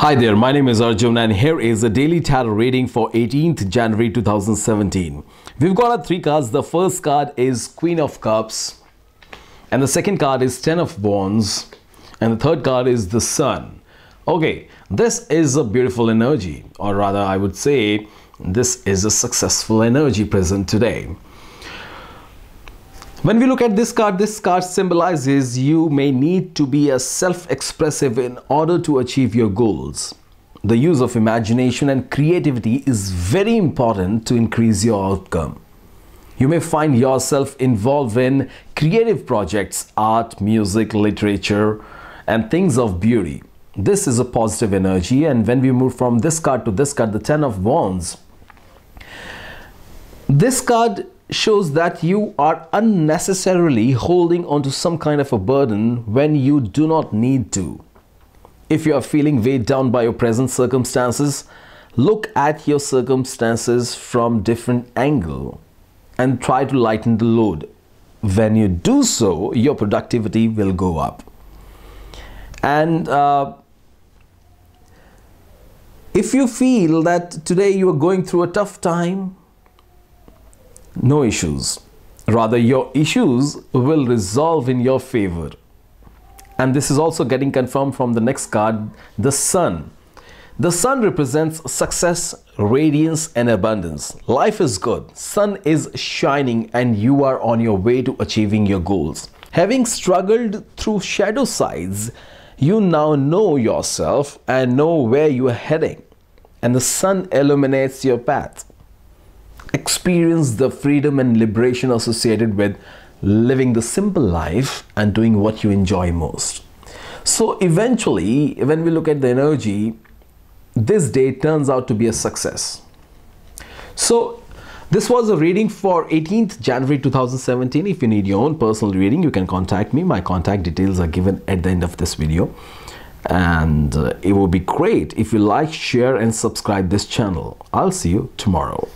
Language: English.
Hi there, my name is Arjun and here is the daily tarot reading for 18th January 2017. We've got our three cards. The first card is Queen of Cups and the second card is Ten of Wands and the third card is the Sun. Okay, this is a beautiful energy or rather I would say this is a successful energy present today. When we look at this card, this card symbolizes you may need to be a self-expressive in order to achieve your goals. The use of imagination and creativity is very important to increase your outcome. You may find yourself involved in creative projects, art, music, literature, and things of beauty. This is a positive energy and when we move from this card to this card, the Ten of Wands, this card shows that you are unnecessarily holding onto some kind of a burden when you do not need to. If you are feeling weighed down by your present circumstances, look at your circumstances from different angle and try to lighten the load. When you do so, your productivity will go up. And uh, if you feel that today you are going through a tough time, no issues. Rather, your issues will resolve in your favor. And this is also getting confirmed from the next card, the Sun. The Sun represents success, radiance, and abundance. Life is good, Sun is shining, and you are on your way to achieving your goals. Having struggled through shadow sides, you now know yourself and know where you are heading. And the Sun illuminates your path experience the freedom and liberation associated with living the simple life and doing what you enjoy most. So eventually, when we look at the energy, this day turns out to be a success. So this was a reading for 18th January 2017. If you need your own personal reading, you can contact me. My contact details are given at the end of this video. And uh, it would be great if you like, share and subscribe this channel. I'll see you tomorrow.